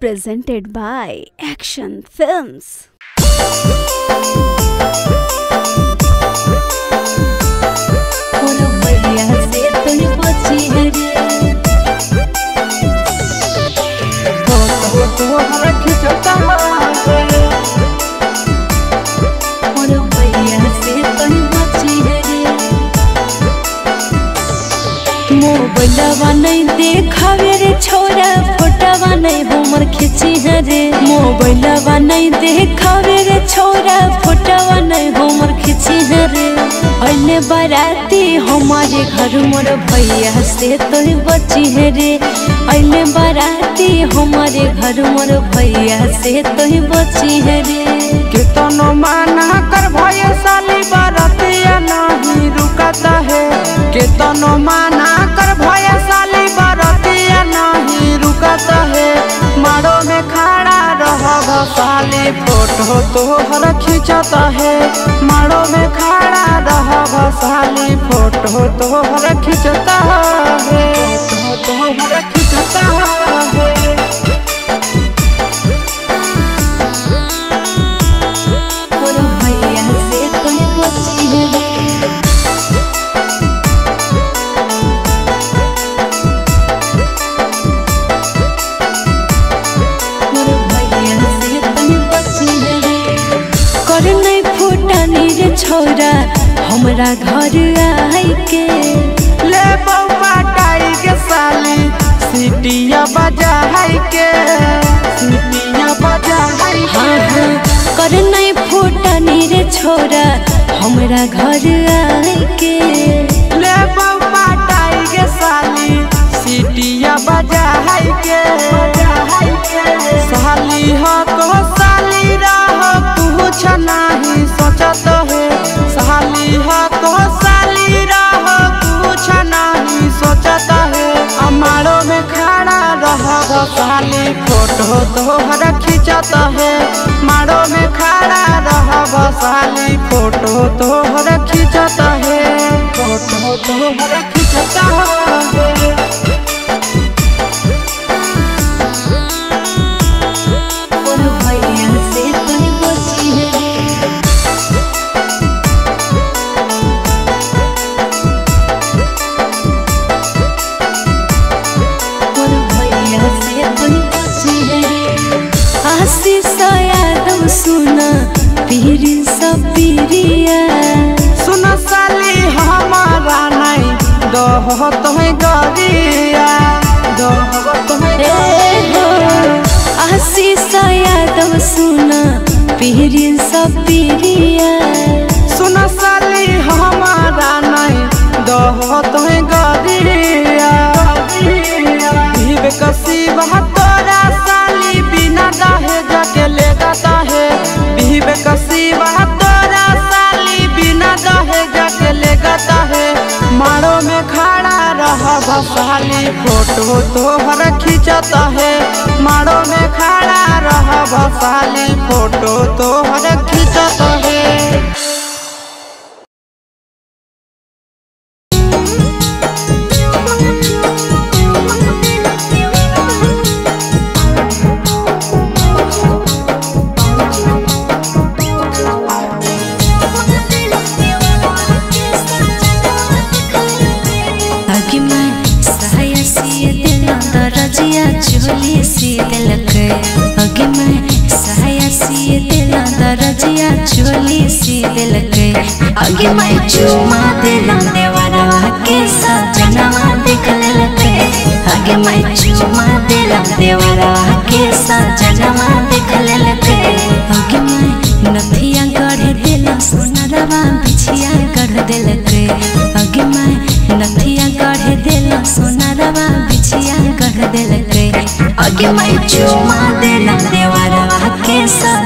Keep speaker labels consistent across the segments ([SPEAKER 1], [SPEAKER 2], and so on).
[SPEAKER 1] presented by Action Films.
[SPEAKER 2] कोनो से तुम बची रे
[SPEAKER 3] तोहर खिचता
[SPEAKER 2] कोनो बढ़िया से तुम बची है रे मोबाइलवा नहीं देखावे रे, छोरा फोटोवा नहीं हमर खींची है रे। मोबाइलवा नहीं, देखावे रे, छोरा फोटोवा नहीं हमर खींची है रे। अइले बाराती, हमारे घर मोर भैया से तो बची है रे। अइले बाराती, हमारे घर मोर भैया से तो बची है रे।
[SPEAKER 3] कितनो माना कर भय साली बरतिया नहीं रुकता है। कितनो माना कर भय नहीं रुकता है। मारो में खड़ा रहा साली फ़ोटो तोहर खींचता है। मारो में खड़ा रहा साली फ़ोटो तोहर खींचता है। फ़ोटो तोहर खींचता है।
[SPEAKER 2] हमरा घर आई के
[SPEAKER 3] ले बउआ टाई के साली सीटिया बजाई के सीटिया बजाई
[SPEAKER 2] हाँ हाँ कर नहीं फूटनी रे छोरा हमरा घर आई के
[SPEAKER 3] ले बउआ टाई के साली सीटिया बजाई के बजाई के फ़ोटो तोहर खिंचत है। मारो में खड़ा रह बसाली फ़ोटो तोहर खिंचत है। फ़ोटो तोहर खिंचत है। दह तुम्हें गरिया
[SPEAKER 2] ए हो आशीष यादव सुना पीर सब पीरिया
[SPEAKER 3] सुन साली हमारा नहीं दह तुम्हें गरिया कसी तोरा साली बिना दहे जाके ले जाता है भीव कसी मारो में खड़ा रह साली फ़ोटो तोहर खींचत है। मारो में खड़ा रह साली फ़ोटो तोहर खींचत है।
[SPEAKER 2] दरजिया चोली सी दिलक आगे मैं चुमा दिल देवरा के सजनवा देख ललक आगे मैं चुमा दिल देवरा के सजनवा देख ललक आगे मैं नथिया गढ़ दिल सोनरवा बिछिया गढ़ दिलक आगे मैं नथिया गढ़ दिल सोनरवा बिछिया गढ़ दिलक आगे मैं चुमा दिल देवरवा के सजनवा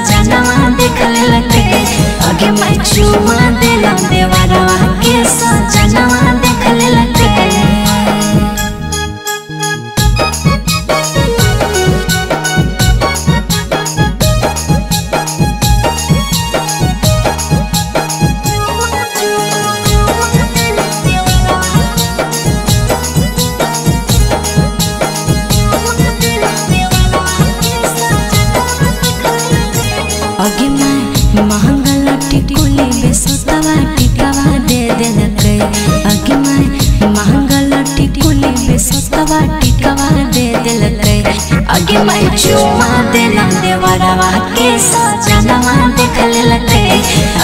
[SPEAKER 2] के मैं चुमा देना देवरवा के सजनवा
[SPEAKER 4] देखल लते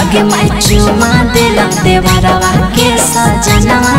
[SPEAKER 4] आगे मैं चुमा देना देवरवा के सजनवा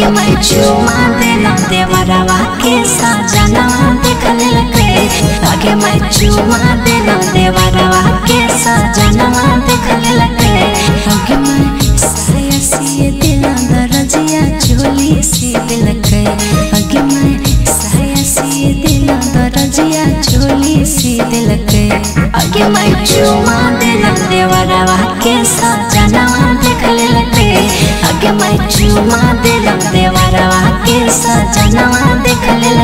[SPEAKER 4] के मैं चुमा देना देवरवा के साजना देखल के आगे मैं चुमा देना देवरवा के साजना देखल के आगे मैं से सिए दिला जिया चोली सी दिल के आगे मैं से सिए दिला दरजिया चोली सी दिल के आगे मैं चुमा देना देवरवा के साजना
[SPEAKER 2] के मैं चुमा दे देवरवा के सजनवा देख ले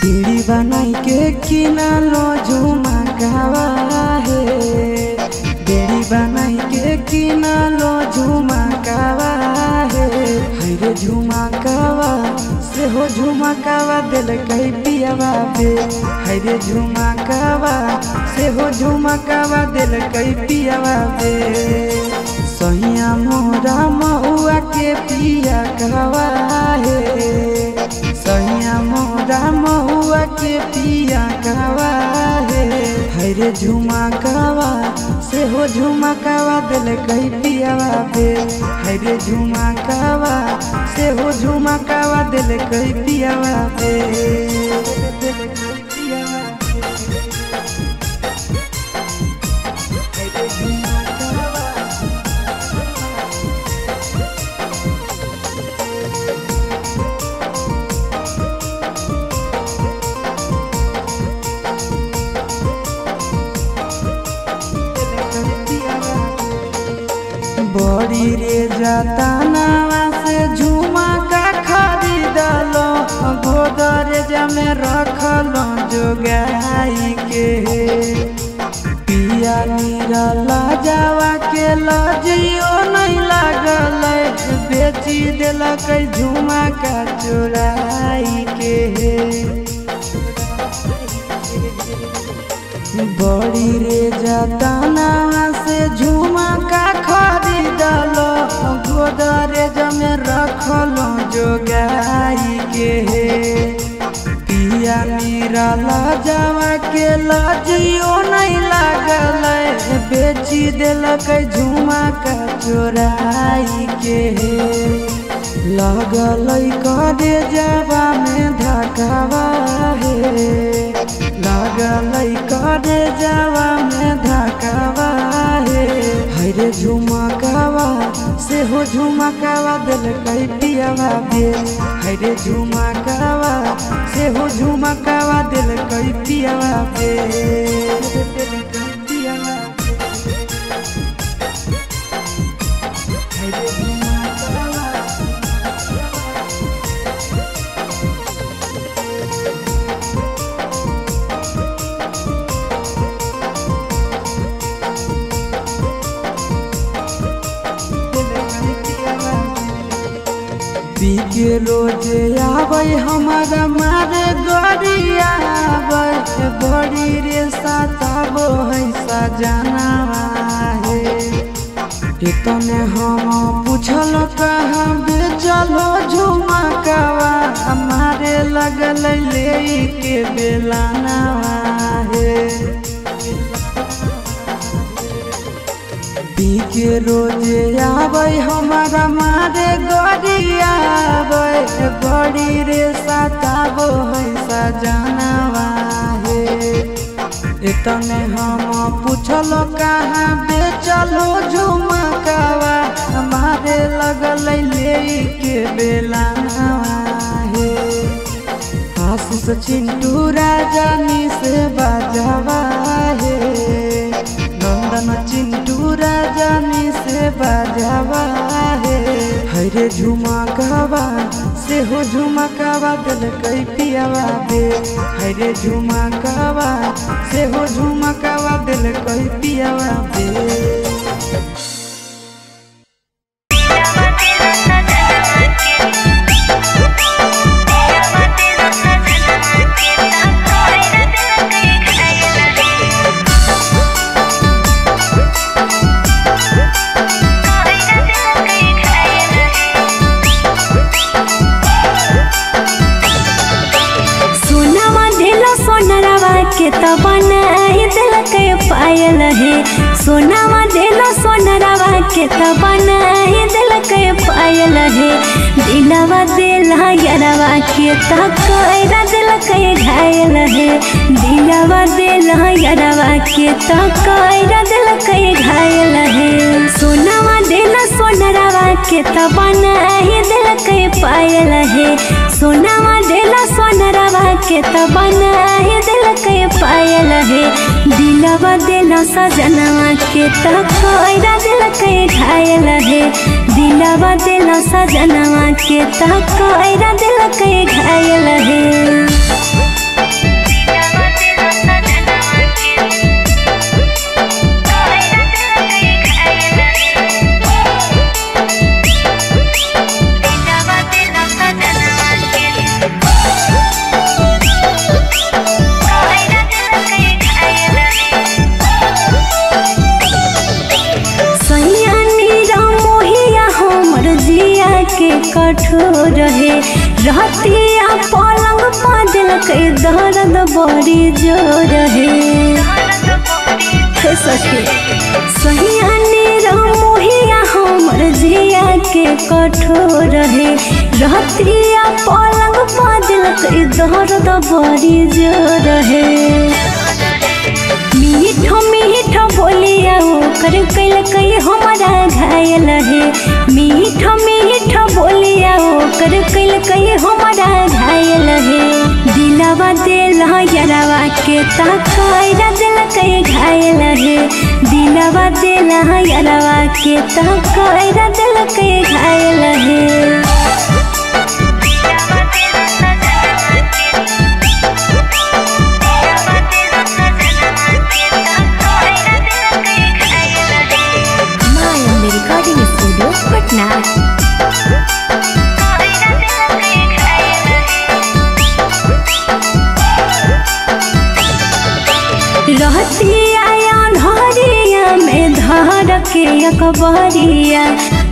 [SPEAKER 3] पीड़ी बनाई के किनालो झुमकावा है बेड़ी बनाई के किना लो किनालो झुमकावा हे हरे झुमकावा से हो झुमकावा दिल कई पियावा बे हरे झुमकावा से हो झुमकावा दिल कई पियावा बे सैया मोरा महुआ के पिया कहवा हे सैया मोरा महुआ के पिया कहवा हे। हरे झुमकावा से हो झुमा झुमकावा दिल कई पियावा बे हरे झुमकावा से हो झुमा झुमकावा दिल कई पियावा पे। दिल कई पियावा रे से झुमा का खरीदलो गोदरेज में रखलो जोगाई के पिया निरला जावा के लजियो नहीं लागल, बेची दिलक झुमा का चोराई के बड़ी रे जतना से झुमा का खरीदलो गोदरेज में रखलो जोगाई के हे पिया मेरा लजावा के लजियो नहीं लागल, बेची दिलक झुमा का चोराई के हे लगल करे जावा में धकावा हे। लागल करे जावा में धकावा हे। हरे झुमकावा से हो झुमकावा दिल कई पियावा बे रे झुमकावा से हो झुमकावा दिल कई पियावा बे के रोज आबै, हमारा मारे गरिया बड़ी रे सताबो है, सजना हे। इतने हम पूछल कहाँ बेचलो झुमकावा हमारे लगल ले के बेलाना हे। के रोज आबै, हमारा मारे गरिया बड़ी रे सताबो है, सजनवा हे। इतने हम पूछल कहाँ बेचलो झुमकावा हमारे लगल ले के बेलाना हे। आशीष चिंटू राजानी से बाजावा। राजा चिंटू राजानी से बाजावा है हरे झुमकावा से हो झुमकावा दल कई पियावा बे हरे झुमकावा से हो झुमकावा दल कई पियावा बे
[SPEAKER 2] त दिल पायल है। सोनावा दिलो, सोनरावा के त दिल पायल है। दिलवा दिल, यरवा के त कोयरा दिल घायल है। दिलवा दिल, यरवा के त कोयरा दिल घायल है। सोनावा दिल, सोनरावा के त बनाई दिल पायल है। सोनावा दिल, सोनरावा के तबना है, दिल के पायल है। दिलवा देना सजनवा के तोरा दिल के घायल है। दिलवा देना सजनवा के तोरा दिल के घायल है। कठोर है रहतिया पलंग पा दिलकै दर्द बड़ी ज़ोर है सहिया हमर जिया के कठोर है रहतिया पलंग पा दिलकै दर्द बड़ी ज़ोर है बोलिया ओकर कैल कई हमारा घायल है। मीठ मीठ बोलिया कैल कई हमारा घायल है। दिलवा दिल यरवा के तकैरा दिल कई घायल है। दिलवा दिल यरवा के तकैरा दिल कई घायल है।
[SPEAKER 4] रिकॉर्डिंग पटना
[SPEAKER 2] रहती आयान हरिया में धार के अकबरिया,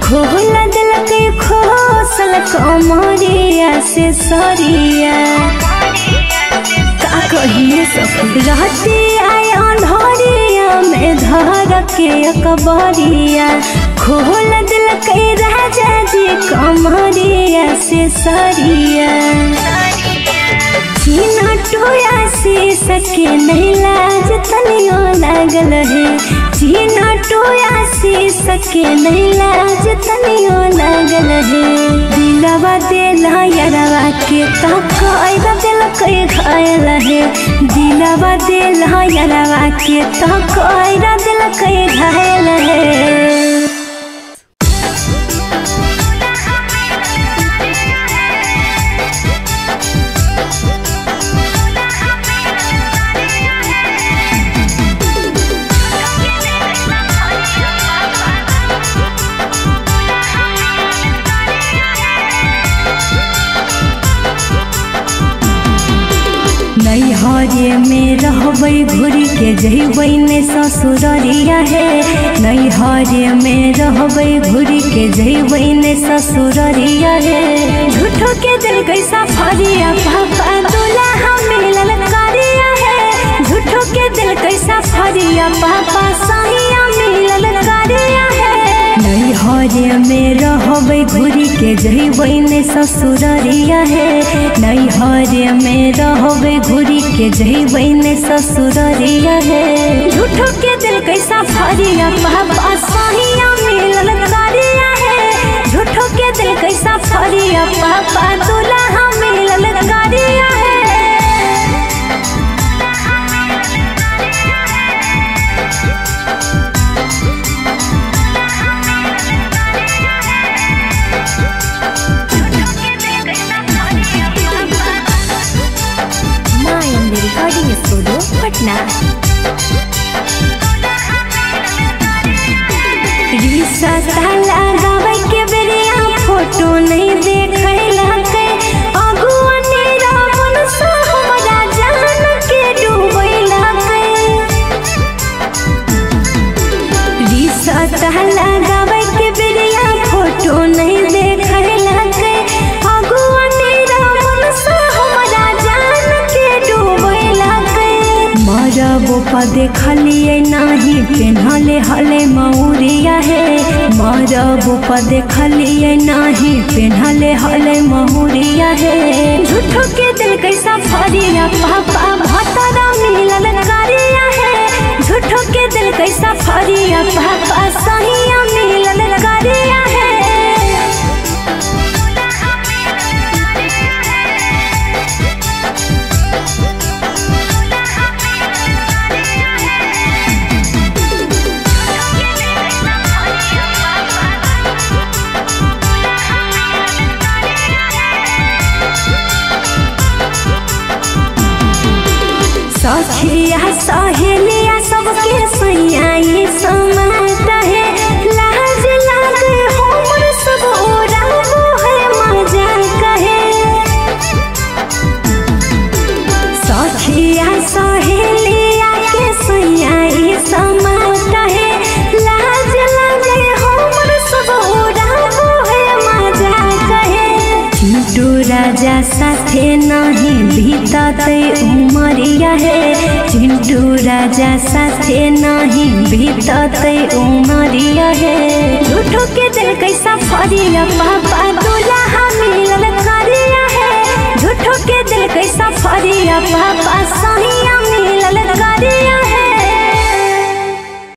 [SPEAKER 2] खोल दिल के खोसल कमरिया से सरिया। कहिए सखी रहती आयान हरिया में धार के अकबरिया। खोल दिल के राजा जी कमरिया से सरिया। सीना टोया से सके नहीं लाज तनियो लागल है। सीना टोया से सके नहीं लाज तनियो लागल है। दिलवा देला यरवा के तकैरा दिल के घायल है। दिलवा देला यरवा के तकैरा दिल के घायल है। नैहरे में रहबै घुरी के जइबै ने ससुररिया हे। नैहरे में रहबै घुरी के जइबै ने ससुररिया हे। झूठो के दिल कैसा फरिया, पापा दुल्हा मिलल करिया हे। झूठो के दिल कैसा फरिया, पापा सहिया मिलल करिया नैहरे में रहब, घुरी के जइबै ने हे। नैहरे में रहब, घुरी के जइबै ने ससुररिया हे। झूठो के दिल कैसा फरिया बाबा, सहिया मिलल करिया हे। झूठो के दिल कैसा फरिया बाबा दुल्हा
[SPEAKER 4] रिकॉर्डिंग स्टूडियो पटना
[SPEAKER 2] फ़ोटो नहीं देखैला देखलिए नाही पेन्हले हले मौरिया हे। मरब पर देखलिए नाही पेन्हले हले मौरिया हे। झूठ के दिल कैसा फरिया पापा उमरिया है। चिंटू राजा साथे नहीं बीतते उमरिया है। झूठो के दिल कैसा फरिया, पापा दूल्हा मिलल करिया है। झूठो के दिल कैसा फरिया, पापा